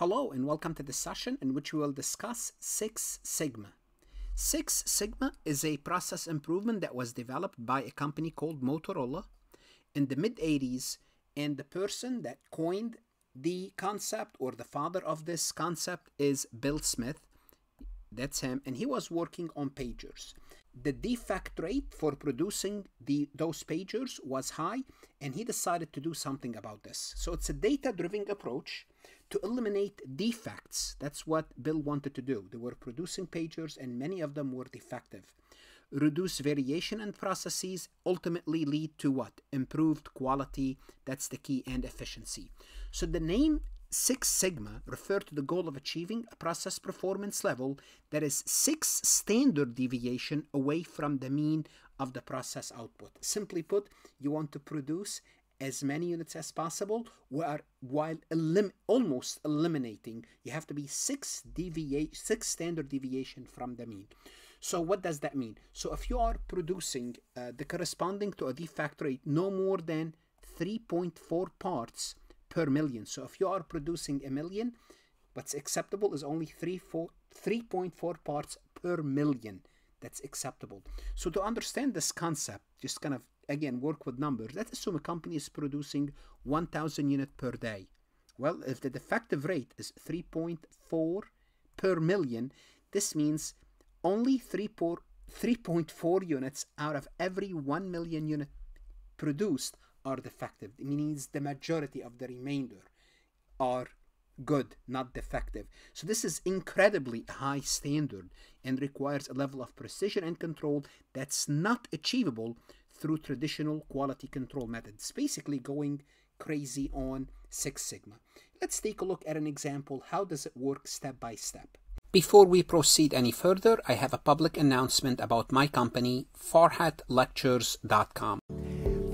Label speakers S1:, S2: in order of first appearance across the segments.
S1: Hello and welcome to the session in which we will discuss Six Sigma. Six Sigma is a process improvement that was developed by a company called Motorola in the mid 80s, and the person that coined the concept or the father of this concept is Bill Smith. That's him, and he was working on pagers the defect rate for producing the those pagers was high and he decided to do something about this so it's a data driven approach to eliminate defects. That's what bill wanted to do. They were producing pagers and many of them were defective. Reduce variation and processes ultimately lead to what? Improved quality. That's the key and efficiency. So the name Six Sigma refer to the goal of achieving a process performance level that is six standard deviation away from the mean of the process output. Simply put, you want to produce as many units as possible while, while elim almost eliminating you have to be six deviate six standard deviation from the mean so what does that mean so if you are producing uh, the corresponding to a defect rate no more than 3.4 parts per million. So if you are producing a million, what's acceptable is only 3.4 parts per million. That's acceptable. So to understand this concept, just kind of again work with numbers. Let's assume a company is producing 1,000 units per day. Well, if the defective rate is 3.4 per million, this means only 3.4 units out of every 1 million unit produced are defective. It means the majority of the remainder are good, not defective. So this is incredibly high standard and requires a level of precision and control that's not achievable through traditional quality control methods. Basically going crazy on Six Sigma. Let's take a look at an example. How does it work step by step? Before we proceed any further, I have a public announcement about my company, farhatlectures.com.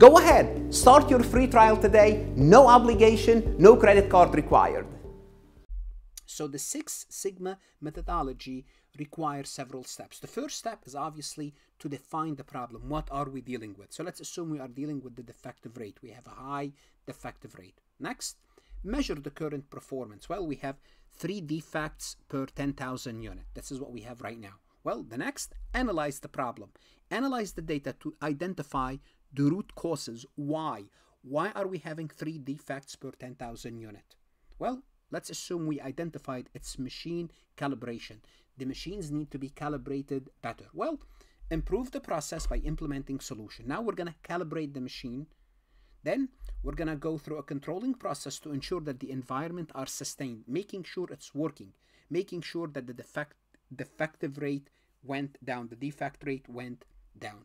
S1: Go ahead, start your free trial today, no obligation, no credit card required. So the Six Sigma methodology requires several steps. The first step is obviously to define the problem. What are we dealing with? So let's assume we are dealing with the defective rate. We have a high defective rate. Next, measure the current performance. Well, we have three defects per 10,000 unit. This is what we have right now. Well, the next, analyze the problem. Analyze the data to identify the root causes. Why? Why are we having three defects per 10,000 unit? Well, let's assume we identified its machine calibration. The machines need to be calibrated better. Well, improve the process by implementing solution. Now we're going to calibrate the machine. Then we're going to go through a controlling process to ensure that the environment are sustained, making sure it's working, making sure that the defect defective rate went down, the defect rate went down.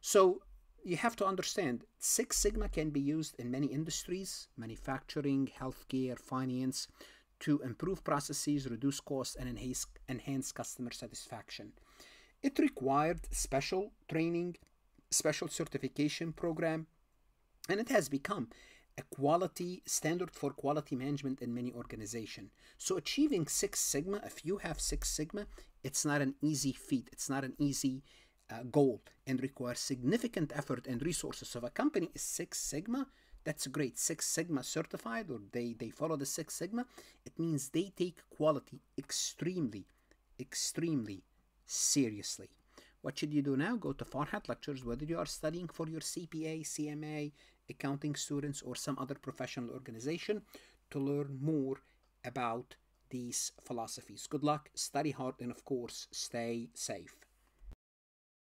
S1: So you have to understand Six Sigma can be used in many industries, manufacturing, healthcare, finance, to improve processes, reduce costs, and enhance, enhance customer satisfaction. It required special training, special certification program, and it has become a quality standard for quality management in many organizations. So achieving Six Sigma, if you have Six Sigma, it's not an easy feat. It's not an easy uh, goal and requires significant effort and resources. So if a company is Six Sigma, that's great. Six Sigma certified or they, they follow the Six Sigma, it means they take quality extremely, extremely seriously. What should you do now? Go to Farhat Lectures, whether you are studying for your CPA, CMA, accounting students, or some other professional organization to learn more about these philosophies. Good luck, study hard, and of course, stay safe.